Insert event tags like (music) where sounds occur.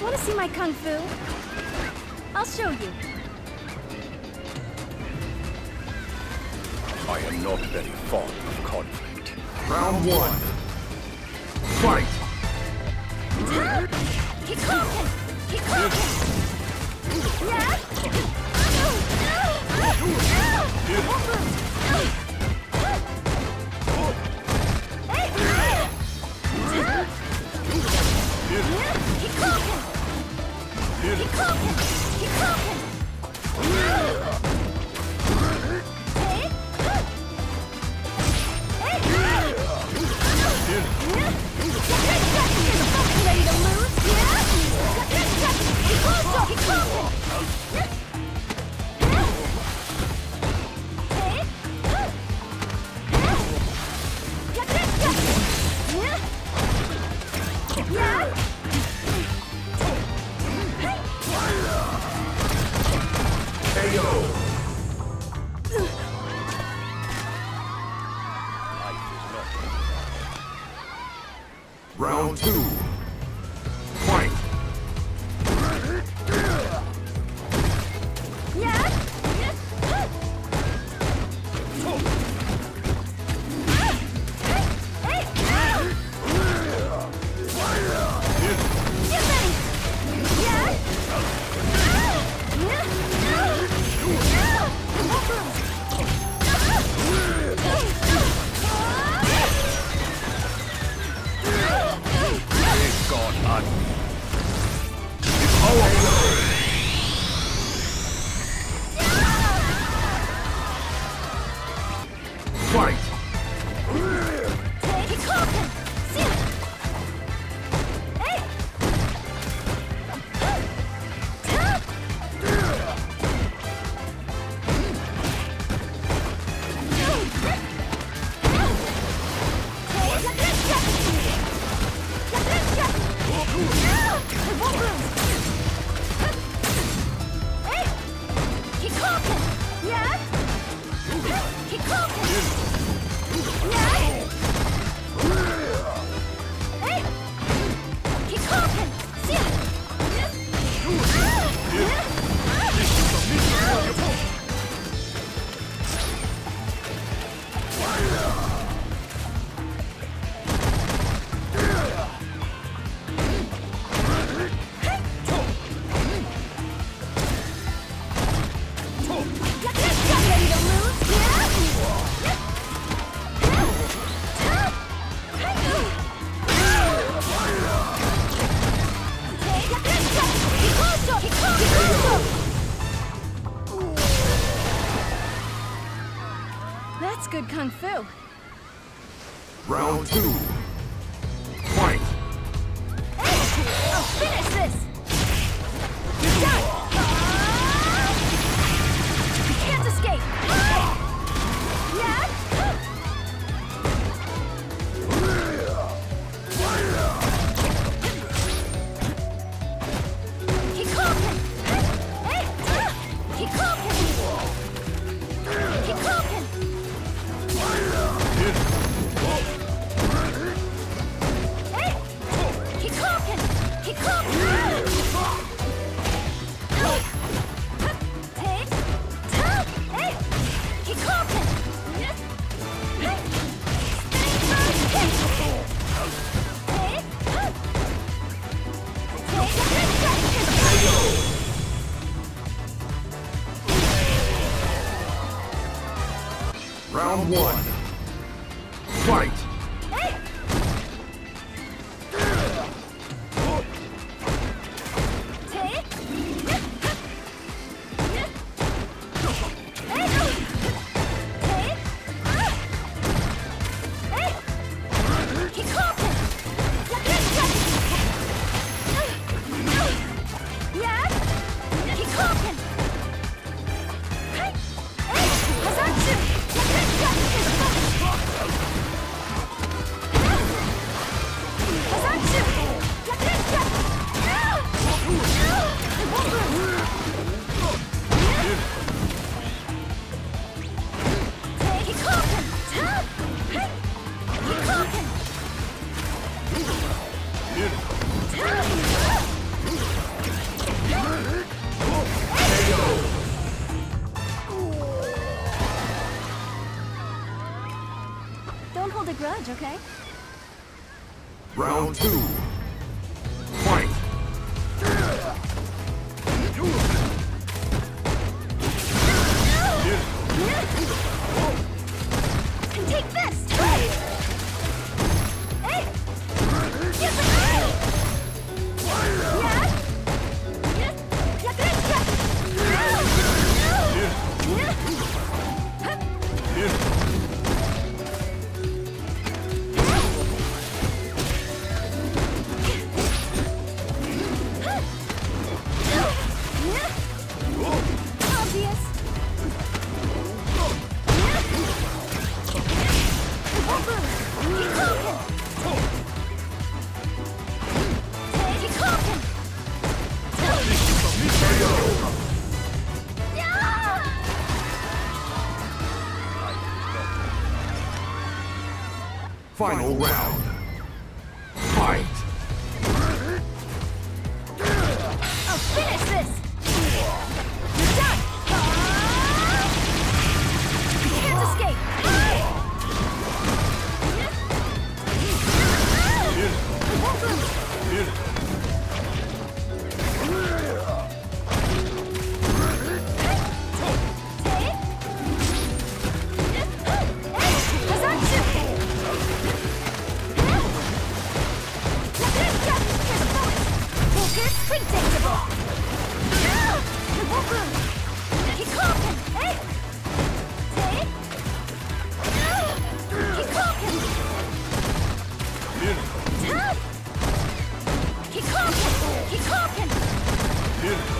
Want to see my kung fu? I'll show you. I am not very fond of conflict. Round one. Fight! Kikoken! Kikoken! Yeah! (laughs) Yeah? Round two. Round two. Round one. Fight! Don't hold a grudge, okay? Round two. Final round. Fight! I'll finish this! Talking!